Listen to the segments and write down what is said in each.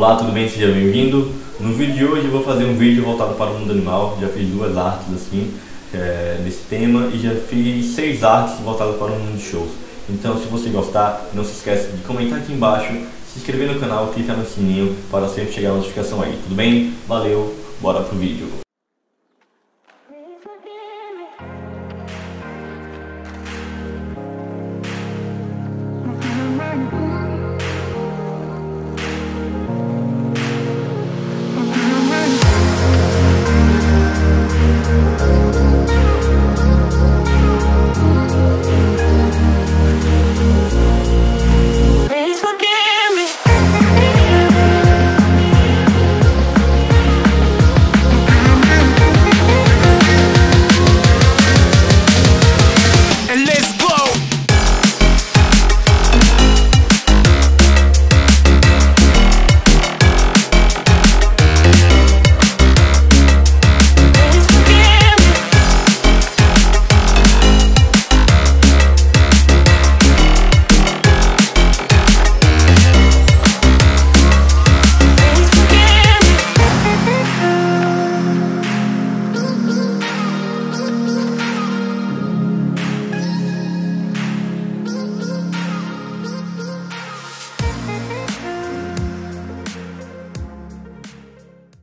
Olá, tudo bem? Seja bem-vindo. No vídeo de hoje eu vou fazer um vídeo voltado para o mundo animal. Já fiz duas artes assim, é, nesse tema e já fiz seis artes voltadas para o mundo de shows. Então se você gostar, não se esqueça de comentar aqui embaixo, se inscrever no canal, clicar no sininho para sempre chegar a notificação aí, tudo bem? Valeu, bora pro vídeo.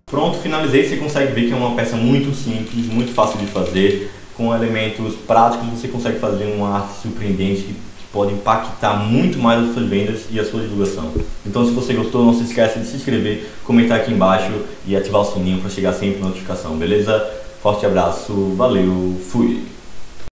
Pronto, finalizei. Você consegue ver que é uma peça muito simples, muito fácil de fazer, com elementos práticos. Você consegue fazer uma arte surpreendente que pode impactar muito mais as suas vendas e a sua divulgação. Então, se você gostou, não se esqueça de se inscrever, comentar aqui embaixo e ativar o sininho para chegar sempre notificação, beleza? Forte abraço, valeu, fui!